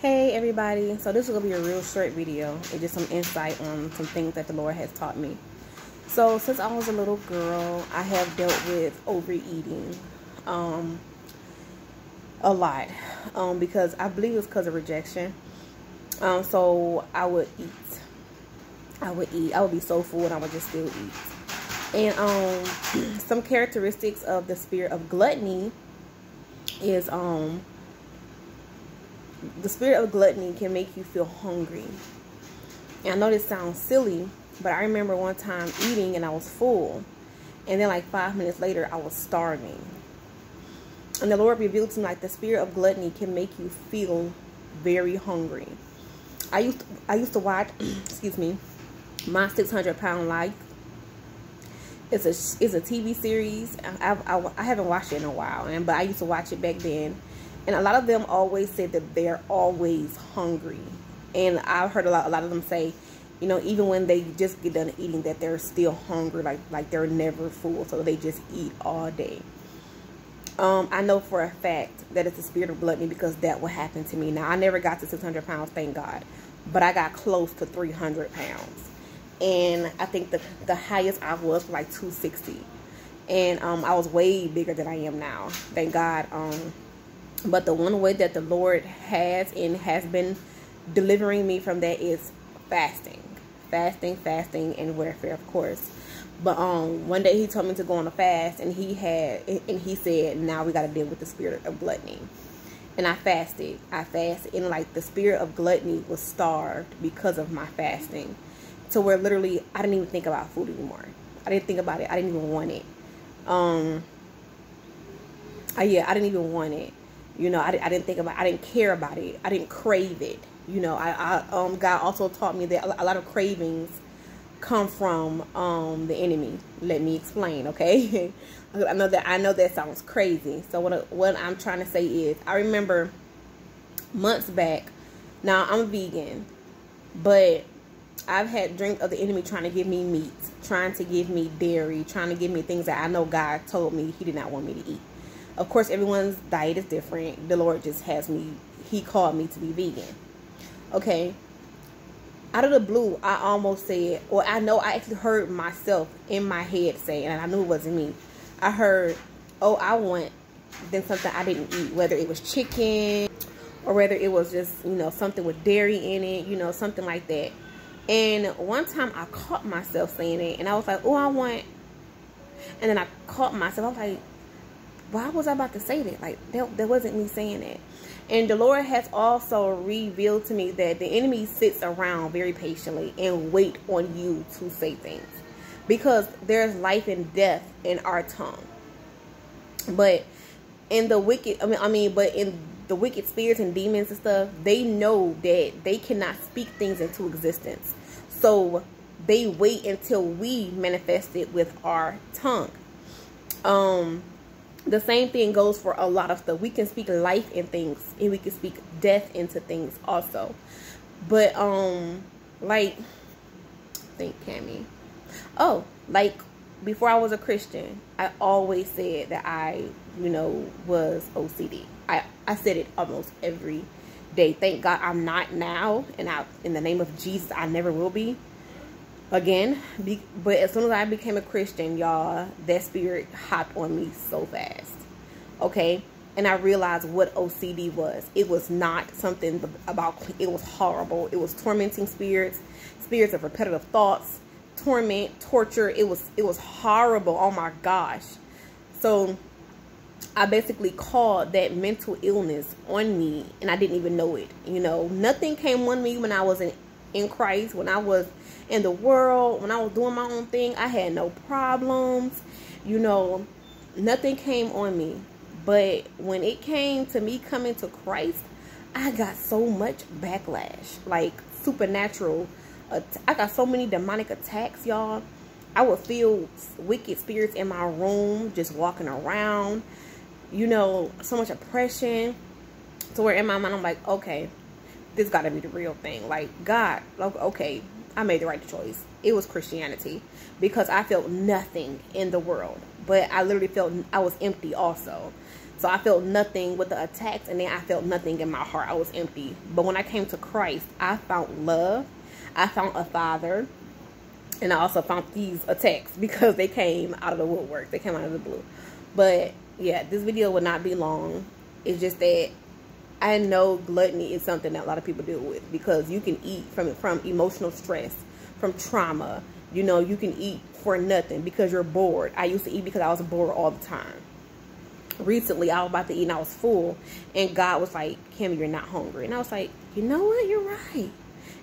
Hey everybody, so this is to be a real short video. It's just some insight on some things that the Lord has taught me. So since I was a little girl, I have dealt with overeating um, a lot um, because I believe it's because of rejection. Um, so I would eat. I would eat. I would be so full and I would just still eat. And um, some characteristics of the spirit of gluttony is um the spirit of gluttony can make you feel hungry. And I know this sounds silly, but I remember one time eating and I was full. And then like five minutes later, I was starving. And the Lord revealed to me like the spirit of gluttony can make you feel very hungry. I used to, I used to watch, excuse me, my 600 pound life. It's a it's a TV series. I, I, I haven't watched it in a while, and but I used to watch it back then and a lot of them always say that they're always hungry. And I've heard a lot, a lot of them say, you know, even when they just get done eating, that they're still hungry, like like they're never full, so they just eat all day. Um, I know for a fact that it's the spirit of gluttony because that will happen to me. Now, I never got to 600 pounds, thank God, but I got close to 300 pounds, and I think the the highest I was was like 260, and um, I was way bigger than I am now. Thank God. Um, but the one way that the Lord has and has been delivering me from that is fasting. Fasting, fasting, and warfare, of course. But um, one day he told me to go on a fast, and he had, and he said, "Now we got to deal with the spirit of gluttony." And I fasted. I fasted, and like the spirit of gluttony was starved because of my fasting, to where literally I didn't even think about food anymore. I didn't think about it. I didn't even want it. Um. I, yeah, I didn't even want it. You know, I, I didn't think about, I didn't care about it. I didn't crave it. You know, I, I um, God also taught me that a lot of cravings come from um the enemy. Let me explain, okay? I know that I know that sounds crazy. So what what I'm trying to say is, I remember months back. Now I'm vegan, but I've had drink of the enemy trying to give me meat, trying to give me dairy, trying to give me things that I know God told me He did not want me to eat. Of course, everyone's diet is different. The Lord just has me, He called me to be vegan. Okay. Out of the blue, I almost said, or I know I actually heard myself in my head say, and I knew it wasn't me. I heard, oh, I want then something I didn't eat, whether it was chicken or whether it was just, you know, something with dairy in it, you know, something like that. And one time I caught myself saying it, and I was like, oh, I want, and then I caught myself. I was like, why was I about to say that? Like, that, that wasn't me saying that. And the Lord has also revealed to me that the enemy sits around very patiently and wait on you to say things. Because there's life and death in our tongue. But in the wicked, I mean, I mean, but in the wicked spirits and demons and stuff, they know that they cannot speak things into existence. So they wait until we manifest it with our tongue. Um, the same thing goes for a lot of stuff. We can speak life in things and we can speak death into things also. But um like think Cammy. Oh, like before I was a Christian, I always said that I, you know, was OCD. I, I said it almost every day. Thank God I'm not now. And I, in the name of Jesus, I never will be again be, but as soon as i became a christian y'all that spirit hopped on me so fast. Okay? And i realized what ocd was. It was not something about it was horrible. It was tormenting spirits spirits of repetitive thoughts torment torture. It was it was horrible. Oh my gosh. So i basically called that mental illness on me and i didn't even know it you know? Nothing came on me when i was in in christ when i was in the world, when I was doing my own thing, I had no problems. You know, nothing came on me. But when it came to me coming to Christ, I got so much backlash, like supernatural. I got so many demonic attacks, y'all. I would feel wicked spirits in my room just walking around. You know, so much oppression. To where in my mind, I'm like, okay, this got to be the real thing. Like, God, okay, I made the right choice. It was Christianity because I felt nothing in the world. But I literally felt I was empty also. So I felt nothing with the attacks, and then I felt nothing in my heart. I was empty. But when I came to Christ, I found love. I found a father. And I also found these attacks because they came out of the woodwork. They came out of the blue. But yeah, this video will not be long. It's just that I know gluttony is something that a lot of people deal with because you can eat from from emotional stress, from trauma. You know, you can eat for nothing because you're bored. I used to eat because I was bored all the time recently I was about to eat and I was full and God was like, Kim, you're not hungry. And I was like, you know what? You're right.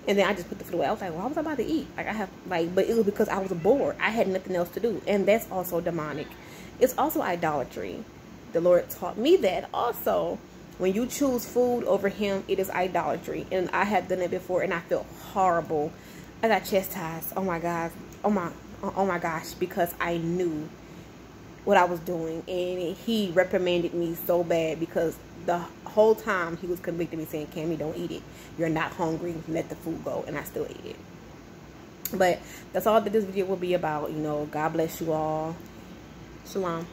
And then I just put the food away. I was like, why was I about to eat? Like I have like, but it was because I was bored. I had nothing else to do. And that's also demonic. It's also idolatry. The Lord taught me that also. When you choose food over him, it is idolatry. And I have done it before and I felt horrible. I got chastised. Oh my God. Oh my oh my gosh, because I knew what I was doing. And he reprimanded me so bad because the whole time he was convicting me saying, Cammy, don't eat it. You're not hungry. Let the food go. And I still ate it. But that's all that this video will be about. You know, God bless you all. Shalom.